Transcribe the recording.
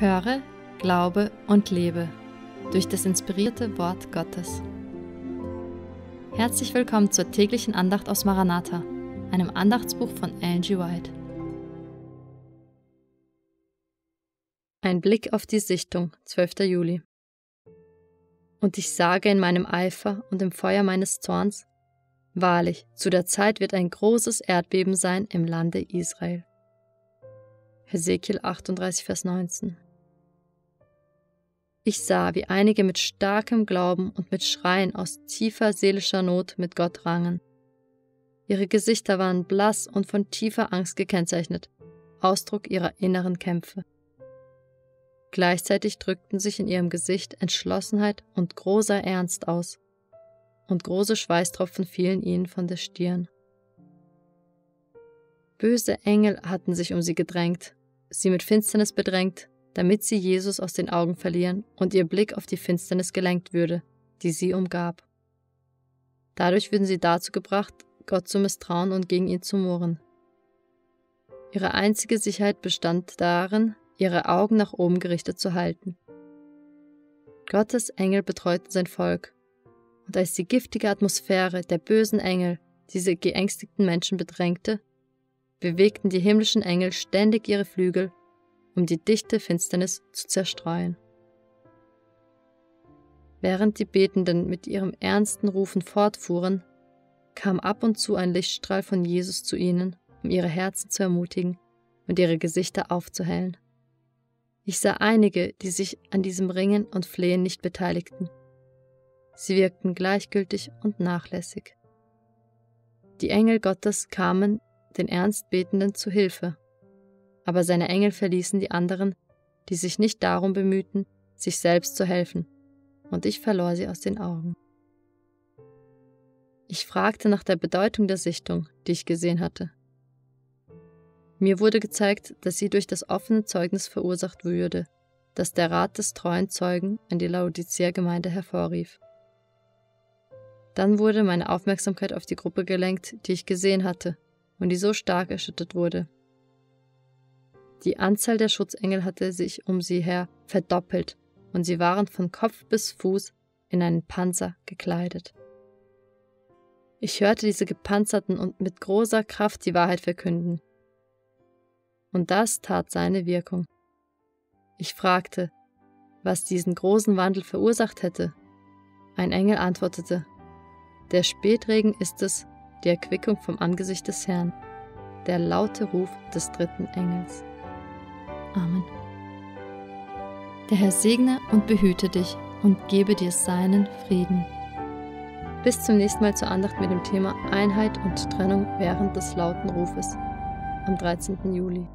Höre, glaube und lebe durch das inspirierte Wort Gottes. Herzlich willkommen zur täglichen Andacht aus Maranatha, einem Andachtsbuch von G. White. Ein Blick auf die Sichtung, 12. Juli. Und ich sage in meinem Eifer und im Feuer meines Zorns, wahrlich, zu der Zeit wird ein großes Erdbeben sein im Lande Israel. Hesekiel 38, Vers 19. Ich sah, wie einige mit starkem Glauben und mit Schreien aus tiefer seelischer Not mit Gott rangen. Ihre Gesichter waren blass und von tiefer Angst gekennzeichnet, Ausdruck ihrer inneren Kämpfe. Gleichzeitig drückten sich in ihrem Gesicht Entschlossenheit und großer Ernst aus, und große Schweißtropfen fielen ihnen von der Stirn. Böse Engel hatten sich um sie gedrängt, sie mit Finsternis bedrängt, damit sie Jesus aus den Augen verlieren und ihr Blick auf die Finsternis gelenkt würde, die sie umgab. Dadurch würden sie dazu gebracht, Gott zu misstrauen und gegen ihn zu murren. Ihre einzige Sicherheit bestand darin, ihre Augen nach oben gerichtet zu halten. Gottes Engel betreuten sein Volk, und als die giftige Atmosphäre der bösen Engel diese geängstigten Menschen bedrängte, bewegten die himmlischen Engel ständig ihre Flügel um die dichte Finsternis zu zerstreuen. Während die Betenden mit ihrem ernsten Rufen fortfuhren, kam ab und zu ein Lichtstrahl von Jesus zu ihnen, um ihre Herzen zu ermutigen und ihre Gesichter aufzuhellen. Ich sah einige, die sich an diesem Ringen und Flehen nicht beteiligten. Sie wirkten gleichgültig und nachlässig. Die Engel Gottes kamen den Ernstbetenden zu Hilfe aber seine Engel verließen die anderen, die sich nicht darum bemühten, sich selbst zu helfen, und ich verlor sie aus den Augen. Ich fragte nach der Bedeutung der Sichtung, die ich gesehen hatte. Mir wurde gezeigt, dass sie durch das offene Zeugnis verursacht würde, das der Rat des treuen Zeugen in die Laodicea-Gemeinde hervorrief. Dann wurde meine Aufmerksamkeit auf die Gruppe gelenkt, die ich gesehen hatte und die so stark erschüttert wurde, die Anzahl der Schutzengel hatte sich um sie her verdoppelt, und sie waren von Kopf bis Fuß in einen Panzer gekleidet. Ich hörte diese Gepanzerten und mit großer Kraft die Wahrheit verkünden. Und das tat seine Wirkung. Ich fragte, was diesen großen Wandel verursacht hätte. Ein Engel antwortete, der Spätregen ist es, die Erquickung vom Angesicht des Herrn, der laute Ruf des dritten Engels. Amen. Der Herr segne und behüte dich und gebe dir seinen Frieden. Bis zum nächsten Mal zur Andacht mit dem Thema Einheit und Trennung während des lauten Rufes am 13. Juli.